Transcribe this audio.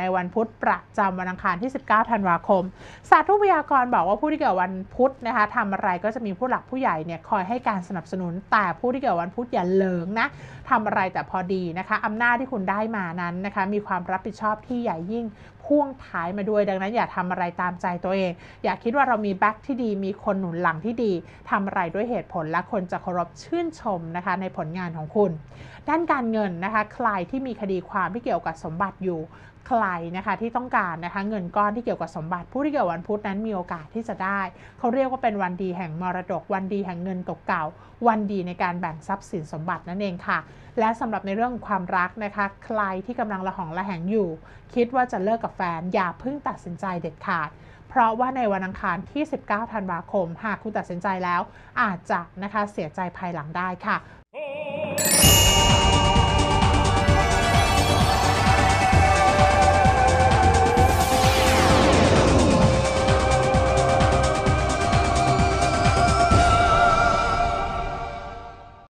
ในวันพุธประจำวันอังคารที่ 19 ธันวาคม ศาสตร์ทุพยากรบอกว่าผู้ที่เกิดวันพุธนะคะทำอะไรก็จะมีผู้หลักผู้ใหญ่เนี่ยคอยให้การสนับสนุน แต่ผู้ที่เกิดวันพุธอย่าเหลิงนะทำอะไรแต่พอดีนะคะอำนาจที่คุณได้มานั้นนะคะมีความรับผิดชอบที่ใหญ่ยิ่งพ่วงท้ายมาด้วยดังนั้นอย่าทำอะไรตามใจตัวเอง อย่าคิดว่าเรามีแบ็คที่ดี มีคนหนุนหลังที่ดีทำอะไรด้วยเหตุผลและคนจะเคารพชื่นชมนะคะในผลงานของคุณ ด้านการเงินนะคะใครที่มีคดีความที่เกี่ยวกับสมบัติอยู่ใครนะคะที่ต้องการนะคะเงินก้อนที่เกี่ยวกับสมบัติผู้ที่เกิดวันพุธนั้นมีโอกาสที่จะได้ เขาเรียกว่าเป็นวันดีแห่งมรดก วันดีแห่งเงินเก่าๆวันดีในการแบ่งทรัพย์สินสมบัตินั่นเองค่ะ และสำหรับในเรื่องความรักนะคะ ใครที่กำลังระหองระแหงอยู่ คิดว่าจะเลิกกับแฟน อย่าเพิ่งตัดสินใจเด็ดขาด เพราะว่าในวันอังคารที่ 19 ธันวาคม หากคุณตัดสินใจแล้ว อาจจะนะคะเสียใจภายหลังได้ค่ะ